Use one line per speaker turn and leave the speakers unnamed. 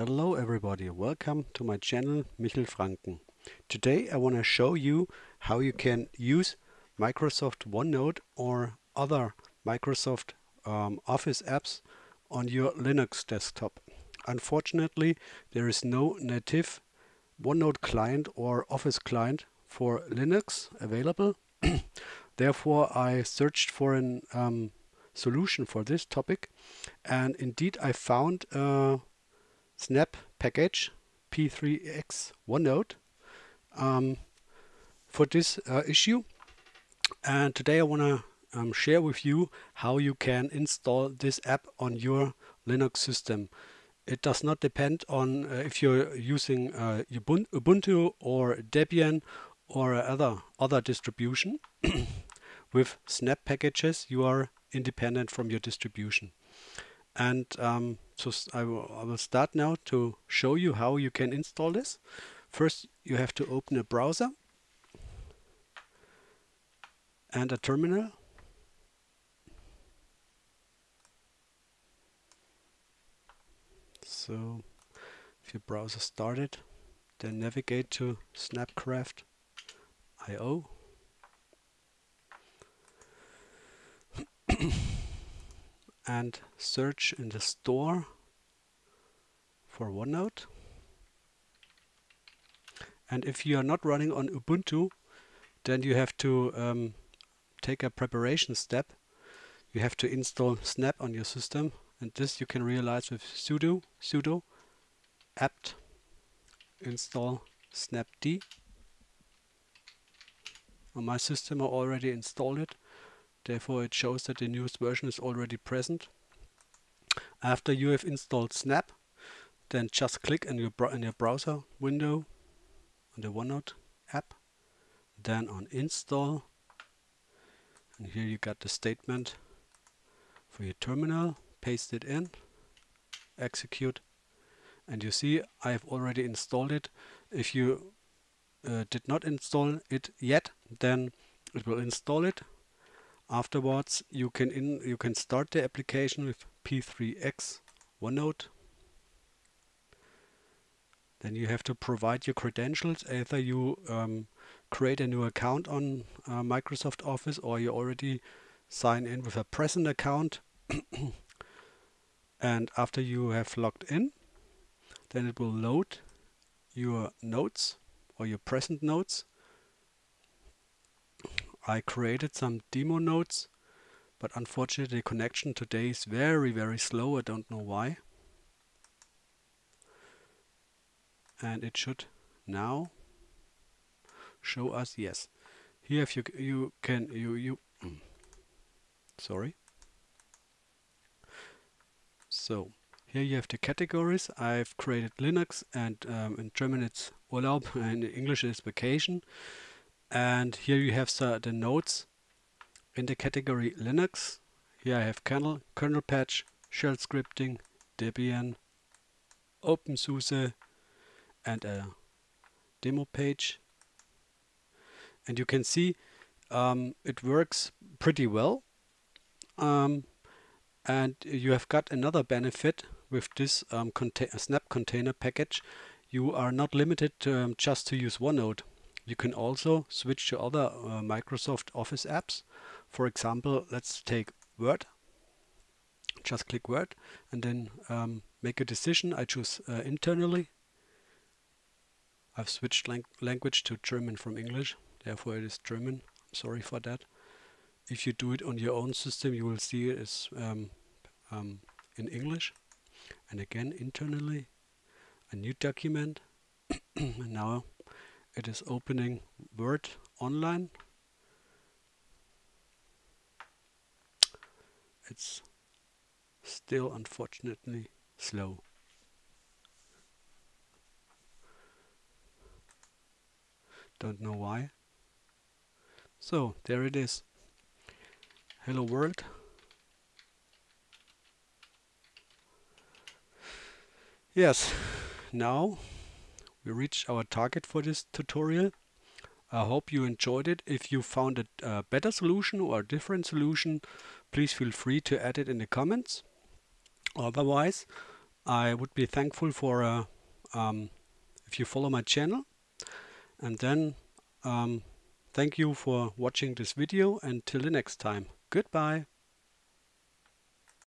Hello everybody, welcome to my channel Michel Franken. Today I want to show you how you can use Microsoft OneNote or other Microsoft um, Office apps on your Linux desktop. Unfortunately there is no native OneNote client or Office client for Linux available. Therefore I searched for a um, solution for this topic and indeed I found uh, snap package P3X OneNote um, for this uh, issue. And today I want to um, share with you how you can install this app on your Linux system. It does not depend on uh, if you're using uh, Ubuntu or Debian or other other distribution. With snap packages, you are independent from your distribution. And um, so I will, I will start now to show you how you can install this. First, you have to open a browser and a terminal. So if your browser started, then navigate to snapcraft.io. and search in the store for OneNote. And if you are not running on Ubuntu, then you have to um, take a preparation step. You have to install Snap on your system, and this you can realize with sudo sudo apt install snapd. On my system I already installed it Therefore it shows that the newest version is already present. After you have installed Snap, then just click in your, in your browser window on the OneNote app, then on install, and here you got the statement for your terminal, paste it in, execute, and you see I have already installed it. If you uh, did not install it yet, then it will install it Afterwards, you can in you can start the application with P3X OneNote. Then you have to provide your credentials. Either you um, create a new account on uh, Microsoft Office or you already sign in with a present account. and after you have logged in, then it will load your notes or your present notes I created some demo notes, but unfortunately the connection today is very, very slow. I don't know why. And it should now show us yes. Here if you you can you you sorry. So here you have the categories. I've created Linux and um, in German it's Urlaub and in English it's vacation and here you have the nodes in the category Linux. Here I have kernel, kernel patch, shell scripting, Debian, OpenSUSE and a demo page. And you can see um, it works pretty well. Um, and you have got another benefit with this um, snap container package. You are not limited to, um, just to use OneNote. You can also switch to other uh, Microsoft Office apps. For example, let's take Word. Just click Word and then um, make a decision. I choose uh, internally. I've switched lang language to German from English, therefore it is German. sorry for that. If you do it on your own system, you will see it is um, um, in English. And again, internally, a new document. and now it is opening Word online. It's still unfortunately slow. Don't know why. So there it is. Hello world. Yes, now we reached our target for this tutorial. I hope you enjoyed it. If you found a better solution or a different solution, please feel free to add it in the comments. Otherwise, I would be thankful for a, um, if you follow my channel and then um, thank you for watching this video and till the next time. Goodbye.